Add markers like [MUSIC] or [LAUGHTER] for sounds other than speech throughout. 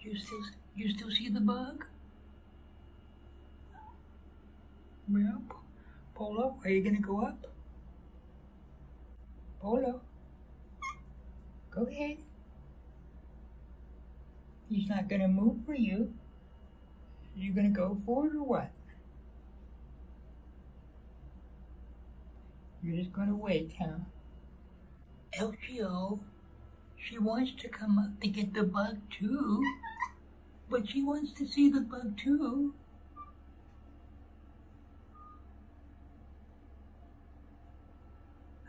You still, you still see the bug? Well, Polo, are you gonna go up? Polo, go ahead. He's not gonna move for you. You gonna go for it or what? You're just gonna wait, huh? Eljio, she wants to come up to get the bug too, but she wants to see the bug too.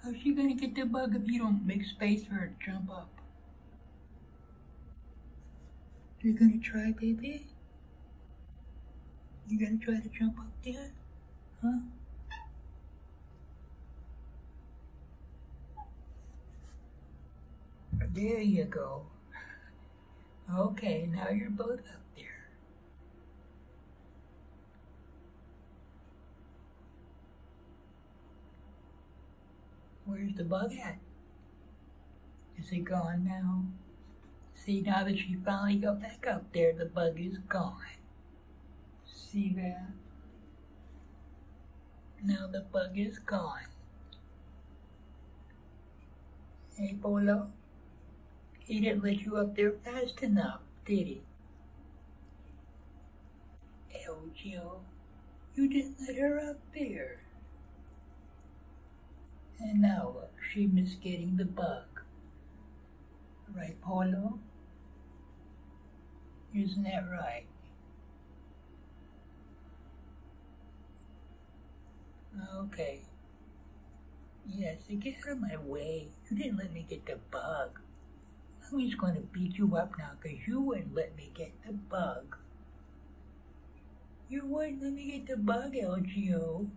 How's she gonna get the bug if you don't make space for her to jump up? You gonna try, baby? You gonna try to jump up there? Huh? There you go. Okay, now you're both up there. Where's the bug at? Is it gone now? See, now that she finally got back up there, the bug is gone. See that? Now the bug is gone. Hey, Polo. He didn't let you up there fast enough, did he? Eljio, you didn't let her up there. And now she missed getting the bug. Right, Polo? Isn't that right? Okay. Yes, get out of my way. You didn't let me get the bug. Mommy's going to beat you up now because you wouldn't let me get the bug. You wouldn't let me get the bug, Eljio.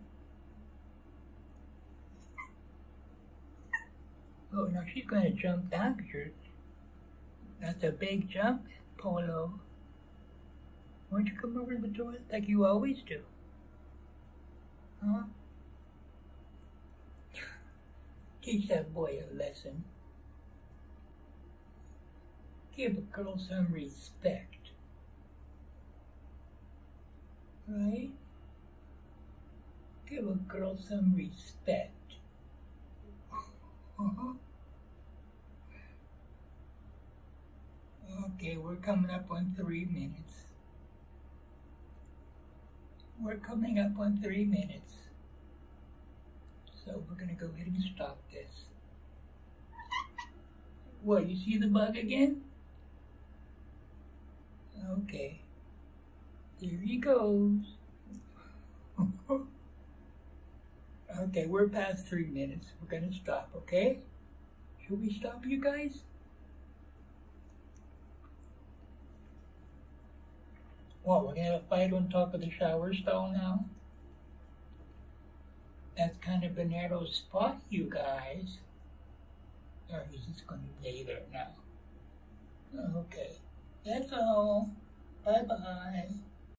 Oh, now she's going to jump because that's a big jump, Polo. Why don't you come over to the toilet like you always do? Huh? Teach that boy a lesson. Give a girl some respect. Right? Give a girl some respect. Uh-huh. Okay, we're coming up on three minutes. We're coming up on three minutes. So we're gonna go ahead and stop this. What, you see the bug again? Okay. Here he goes. [LAUGHS] okay, we're past three minutes. We're gonna stop, okay? Should we stop, you guys? What, we're gonna have a fight on top of the shower stall now? That's kind of a narrow spot, you guys. Or he's just gonna lay there now. Okay. That's all. Bye bye.